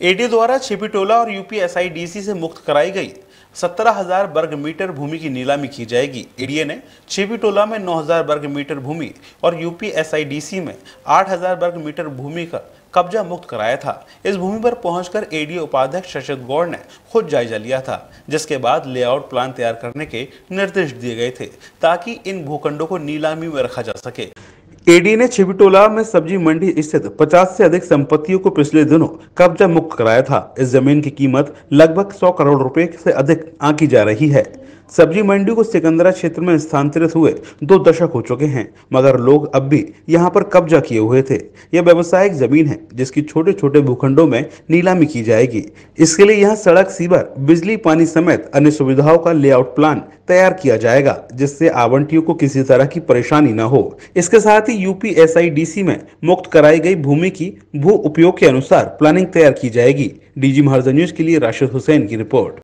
AD द्वारा छिपीटोला और UPSIDC से मुक्त कराई गई। सत्रह हज़ार वर्ग मीटर भूमि की नीलामी की जाएगी। एडीए ने छिपीटोला में 9000 वर्ग मीटर भूमि और यूपीएसआईडीसी में 8000 वर्ग मीटर भूमि का कब्जा मुक्त कराया था। इस भूमि पर पहुंचकर एडीए उपाध्यक्ष शशद गौड़ ने खुद जायजा लिया था, जिसके बाद लेआउट प्लान तैयार करने के निर्देश दिए गए थे, ताकि इन भूखंडों को नीलामी में रखा जा सके। एडी ने छिबिटोला में सब्ज़ी मंडी स्थित 50 से अधिक संपत्तियों को पिछले दिनों कब्जा मुक्त कराया था। इस ज़मीन की कीमत लगभग 100 करोड़ रुपए से अधिक आंकी जा रही है। सब्ज़ी मंडी को सिकंदरा क्षेत्र में स्थानांतरित हुए दो दशक हो चुके हैं, मगर लोग अब भी यहाँ पर कब्जा किए हुए थे। यह व्यवसायिक ज़मीन है, जिसकी छोटे छोटे भूखंडों में नीलामी की जाएगी। इसके लिए यहाँ सड़क, सीवर, बिजली, पानी समेत अन्य सुविधाओं का लेआउट प्लान तैयार किया जाएगा, जिससे आवंटियों को किसी तरह की परेशानी न हो। इसके साथ ही यूपीएसआईडीसी में मुक्त कराई गई भूमि की भू उपयोग के अनुसार प्लानिंग तैयार की जाएगी। डीजी महाराजा न्यूज़ के लिए राशिद हुसैन की रिपोर्ट।